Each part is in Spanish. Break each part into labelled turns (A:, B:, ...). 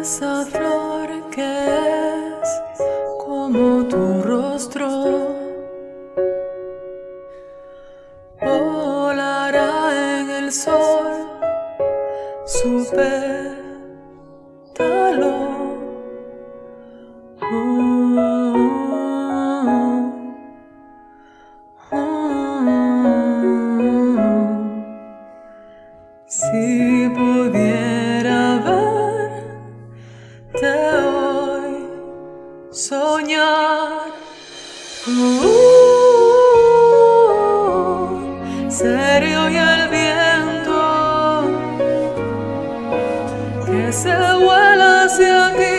A: esa flor que es como tu rostro. Volará en el sol su pétalo. Soñar, uh, serio y el viento que se vuela hacia aquí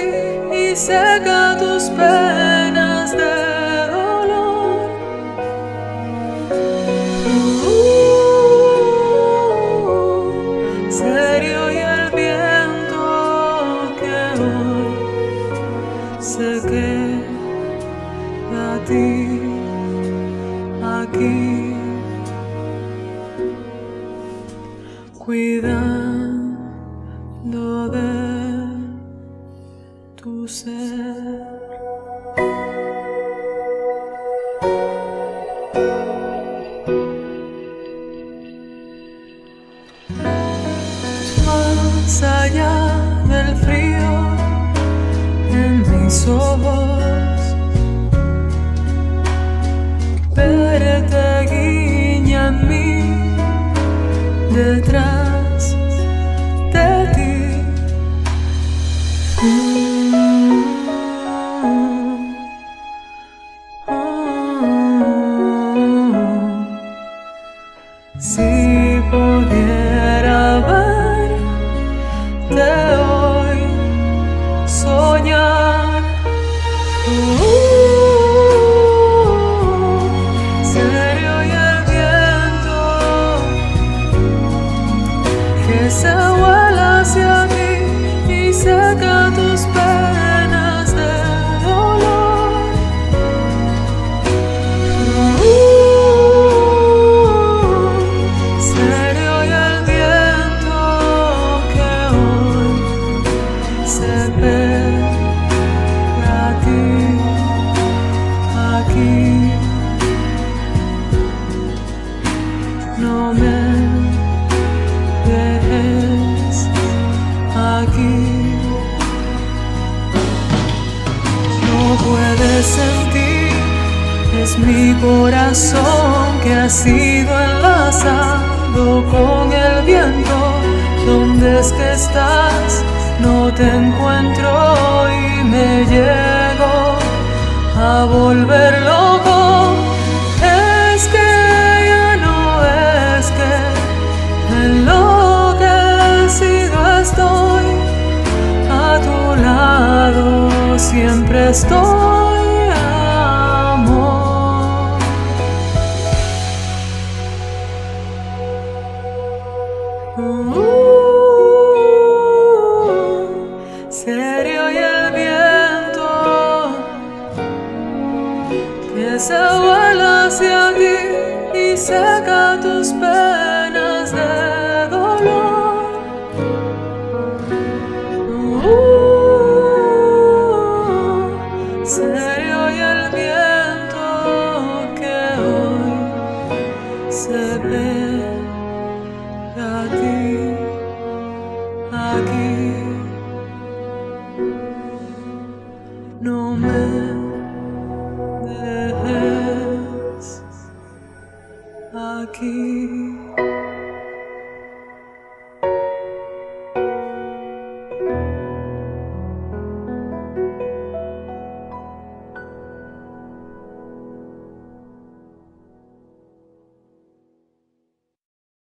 A: y seca tus penas de dolor. Uh, serio y el viento que hoy se queda cuidando de tu ser. Más allá del frío en mis ojos, verte guiña en mí detrás Si pudiera verte hoy soñar, uh, serio y el viento que se vuela hacia ti y seca tus mi corazón que ha sido enlazado con el viento. ¿Dónde es que estás? No te encuentro y me llego a volver loco. Es que ya no es que enloquecido estoy a tu lado, siempre estoy amor. Seca tus penas de dolor. Uh, serio y el viento que hoy se pega a ti aquí. No me aqui.